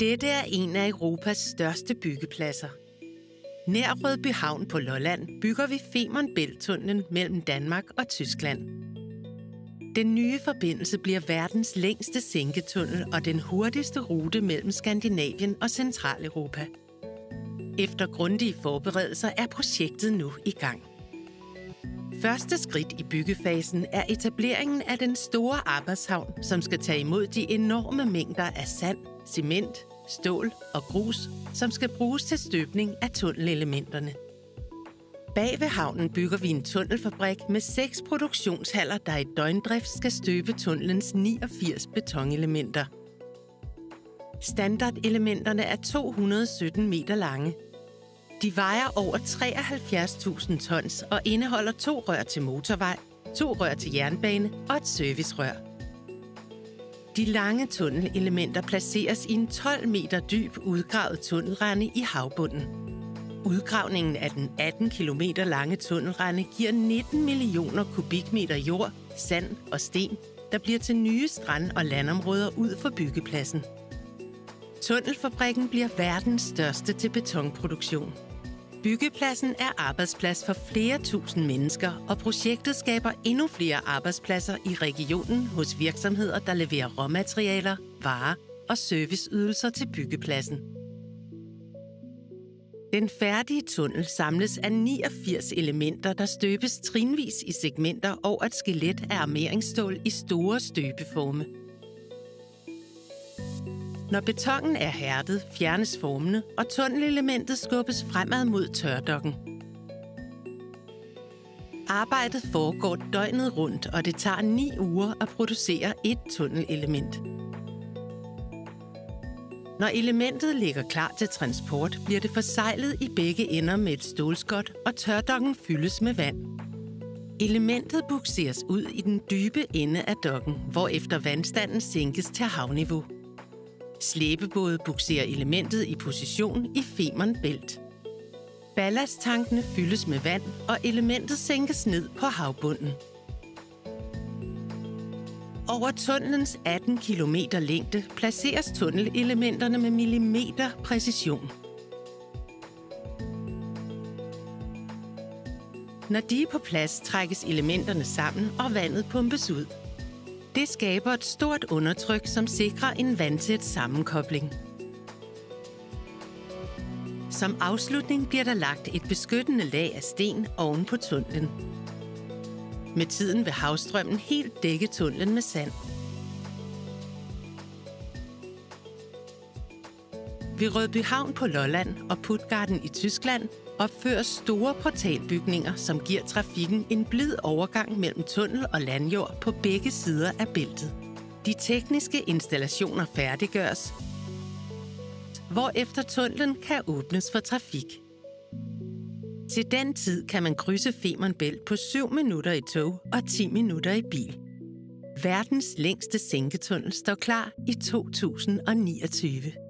Dette er en af Europas største byggepladser. Nær Rødby Havn på Lolland bygger vi Femern mellem Danmark og Tyskland. Den nye forbindelse bliver verdens længste sænketunnel og den hurtigste rute mellem Skandinavien og Centraleuropa. Efter grundige forberedelser er projektet nu i gang. Første skridt i byggefasen er etableringen af den store arbejdshavn, som skal tage imod de enorme mængder af sand, cement, stål og grus, som skal bruges til støbning af tunnelelementerne. Bag ved havnen bygger vi en tunnelfabrik med seks produktionshaller, der i døgndrift skal støbe tunnelens 89 betonelementer. Standardelementerne er 217 meter lange – de vejer over 73.000 tons og indeholder to rør til motorvej, to rør til jernbane og et servicerør. De lange tunnelelementer placeres i en 12 meter dyb udgravet tunnelrende i havbunden. Udgravningen af den 18 km lange tunnelrende giver 19 millioner kubikmeter jord, sand og sten, der bliver til nye strand- og landområder ud for byggepladsen. Tunnelfabrikken bliver verdens største til betonproduktion. Byggepladsen er arbejdsplads for flere tusind mennesker, og projektet skaber endnu flere arbejdspladser i regionen hos virksomheder, der leverer råmaterialer, varer og serviceydelser til byggepladsen. Den færdige tunnel samles af 89 elementer, der støbes trinvis i segmenter og et skelet af armeringsstål i store støbeforme. Når betongen er hærdet, fjernes formene, og tunnelelementet skubbes fremad mod tørdokken. Arbejdet foregår døgnet rundt, og det tager 9 uger at producere et tunnelelement. Når elementet ligger klar til transport, bliver det forsejlet i begge ender med et stålskot, og tørdokken fyldes med vand. Elementet bukseres ud i den dybe ende af dokken, hvor efter vandstanden sænkes til havniveau. Slæbebåde bukserer elementet i position i Femern Bælt. Ballasttankene fyldes med vand, og elementet sænkes ned på havbunden. Over tunnelens 18 km længde placeres tunnelelementerne med millimeter præcision. Når de er på plads, trækkes elementerne sammen, og vandet pumpes ud. Det skaber et stort undertryk, som sikrer en vandtæt sammenkobling. Som afslutning bliver der lagt et beskyttende lag af sten oven på tunnelen. Med tiden vil havstrømmen helt dække tunnelen med sand. Ved Rødby Havn på Lolland og Puttgarden i Tyskland opføres store portalbygninger, som giver trafikken en blid overgang mellem tunnel og landjord på begge sider af bæltet. De tekniske installationer færdiggøres, efter tunnelen kan åbnes for trafik. Til den tid kan man krydse Femern Bælt på 7 minutter i tog og 10 minutter i bil. Verdens længste sænketunnel står klar i 2029.